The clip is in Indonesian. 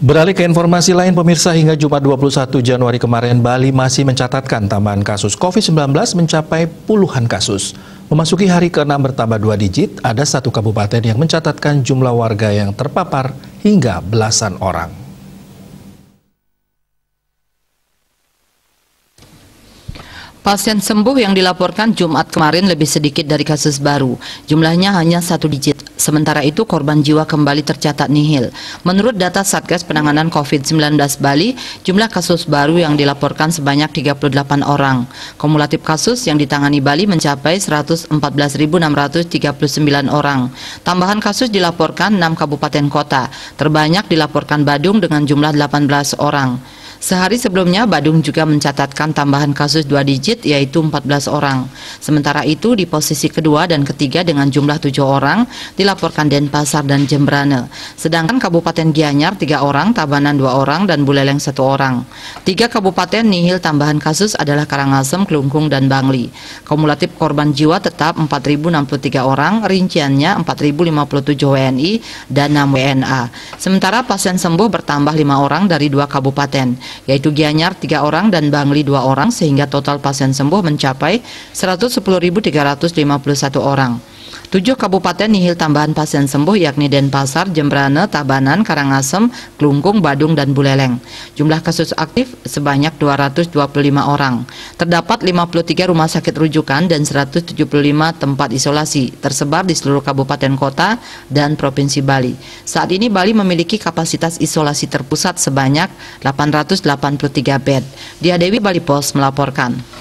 Beralih ke informasi lain, pemirsa hingga Jumat 21 Januari kemarin, Bali masih mencatatkan tambahan kasus COVID-19 mencapai puluhan kasus. Memasuki hari ke-6 bertambah dua digit, ada satu kabupaten yang mencatatkan jumlah warga yang terpapar hingga belasan orang. Pasien sembuh yang dilaporkan Jumat kemarin lebih sedikit dari kasus baru. Jumlahnya hanya satu digit. Sementara itu korban jiwa kembali tercatat nihil. Menurut data Satgas Penanganan COVID-19 Bali, jumlah kasus baru yang dilaporkan sebanyak 38 orang. Kumulatif kasus yang ditangani Bali mencapai 114.639 orang. Tambahan kasus dilaporkan 6 kabupaten kota. Terbanyak dilaporkan Badung dengan jumlah 18 orang. Sehari sebelumnya, Badung juga mencatatkan tambahan kasus dua digit yaitu 14 orang. Sementara itu, di posisi kedua dan ketiga dengan jumlah tujuh orang dilaporkan Denpasar dan Jembrane. Sedangkan Kabupaten Gianyar tiga orang, Tabanan dua orang, dan Buleleng satu orang. Tiga kabupaten nihil tambahan kasus adalah Karangasem, Kelungkung, dan Bangli. Kumulatif korban jiwa tetap 4.063 orang, rinciannya 4.057 WNI dan 6 WNA. Sementara pasien sembuh bertambah lima orang dari dua kabupaten yaitu Gianyar 3 orang dan Bangli 2 orang sehingga total pasien sembuh mencapai 110.351 orang. Tujuh kabupaten nihil tambahan pasien sembuh yakni Denpasar, Jembrane, Tabanan, Karangasem, Klungkung, Badung, dan Buleleng. Jumlah kasus aktif sebanyak 225 orang. Terdapat 53 rumah sakit rujukan dan 175 tempat isolasi tersebar di seluruh kabupaten kota dan provinsi Bali. Saat ini Bali memiliki kapasitas isolasi terpusat sebanyak 883 bed. Dia Dewi Bali Pos melaporkan.